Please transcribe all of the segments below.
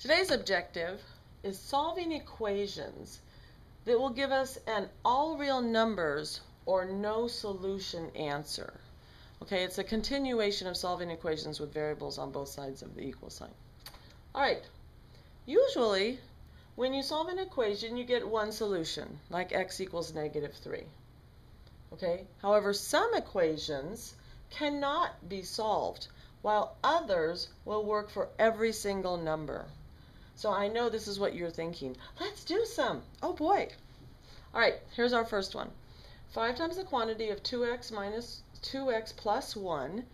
Today's objective is solving equations that will give us an all real numbers or no solution answer. Okay, it's a continuation of solving equations with variables on both sides of the equal sign. All right, usually when you solve an equation you get one solution, like x equals negative 3. Okay, however some equations cannot be solved while others will work for every single number. So I know this is what you're thinking. Let's do some. Oh boy. All right, here's our first one. 5 times the quantity of 2x minus 2x plus 1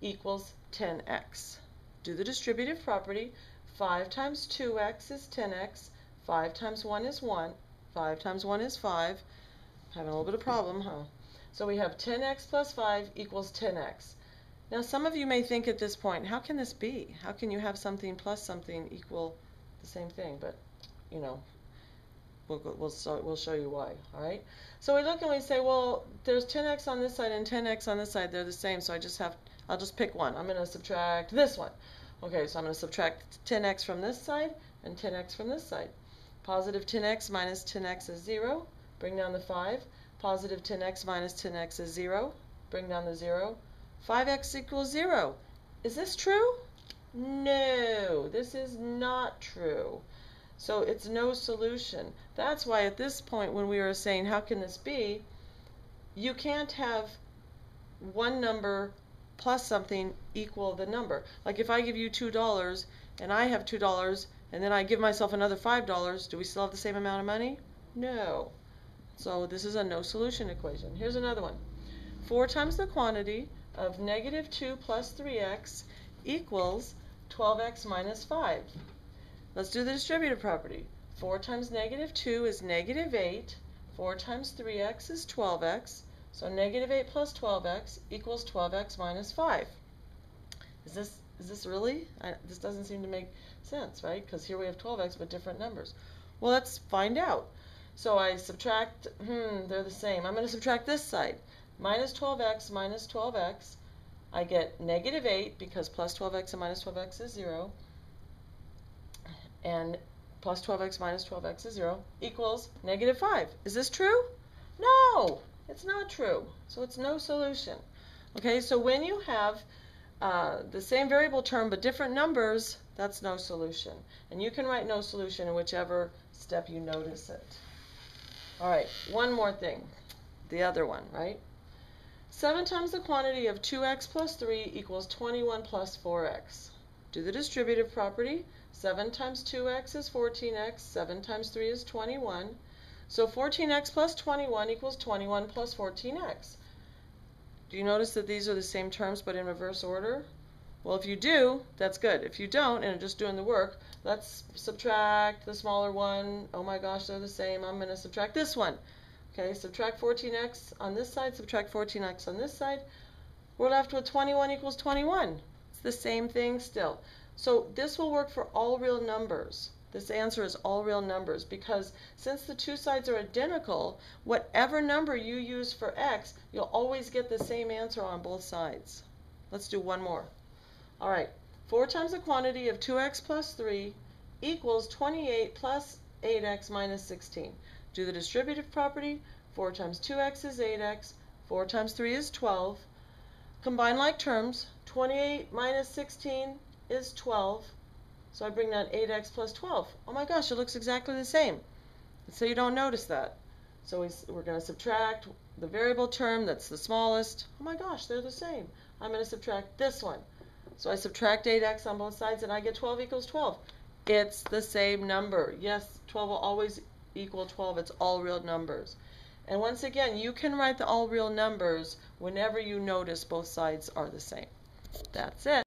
equals 10x. Do the distributive property. 5 times 2x is 10x. 5 times 1 is 1. 5 times 1 is 5. Having a little bit of problem, huh? So we have 10x plus 5 equals 10x. Now some of you may think at this point, how can this be? How can you have something plus something equal the same thing, but you know, we'll, we'll, show, we'll show you why, all right? So we look and we say, well, there's 10x on this side and 10x on this side. They're the same, so I just have, I'll just pick one. I'm going to subtract this one. Okay, so I'm going to subtract 10x from this side and 10x from this side. Positive 10x minus 10x is 0. Bring down the 5. Positive 10x minus 10x is 0. Bring down the 0. 5x equals 0. Is this true? No, this is not true. So it's no solution. That's why at this point when we were saying how can this be, you can't have one number plus something equal the number. Like if I give you $2 and I have $2 and then I give myself another $5, do we still have the same amount of money? No. So this is a no solution equation. Here's another one. 4 times the quantity of negative 2 plus 3x equals 12x minus 5. Let's do the distributive property. 4 times negative 2 is negative 8. 4 times 3x is 12x. So negative 8 plus 12x equals 12x minus 5. Is this is this really? I, this doesn't seem to make sense, right? Because here we have 12x but different numbers. Well, let's find out. So I subtract, hmm, they're the same. I'm going to subtract this side. Minus 12x minus 12x I get negative 8 because plus 12x and minus 12x is 0. And plus 12x minus 12x is 0 equals negative 5. Is this true? No, it's not true. So it's no solution. Okay, so when you have uh, the same variable term but different numbers, that's no solution. And you can write no solution in whichever step you notice it. All right, one more thing. The other one, right? 7 times the quantity of 2x plus 3 equals 21 plus 4x. Do the distributive property. 7 times 2x is 14x. 7 times 3 is 21. So 14x plus 21 equals 21 plus 14x. Do you notice that these are the same terms but in reverse order? Well, if you do, that's good. If you don't and are just doing the work, let's subtract the smaller one. Oh my gosh, they're the same. I'm going to subtract this one. Okay, subtract 14x on this side, subtract 14x on this side. We're left with 21 equals 21. It's the same thing still. So this will work for all real numbers. This answer is all real numbers because since the two sides are identical, whatever number you use for x, you'll always get the same answer on both sides. Let's do one more. All right, 4 times the quantity of 2x plus 3 equals 28 plus 8x minus 16. Do the distributive property. 4 times 2x is 8x. 4 times 3 is 12. Combine like terms. 28 minus 16 is 12. So I bring down 8x plus 12. Oh my gosh, it looks exactly the same. So you don't notice that. So we, are going to subtract the variable term that's the smallest. Oh my gosh, they're the same. I'm going to subtract this one. So I subtract 8x on both sides and I get 12 equals 12. It's the same number. Yes, 12 will always equal 12. It's all real numbers. And once again, you can write the all real numbers whenever you notice both sides are the same. That's it.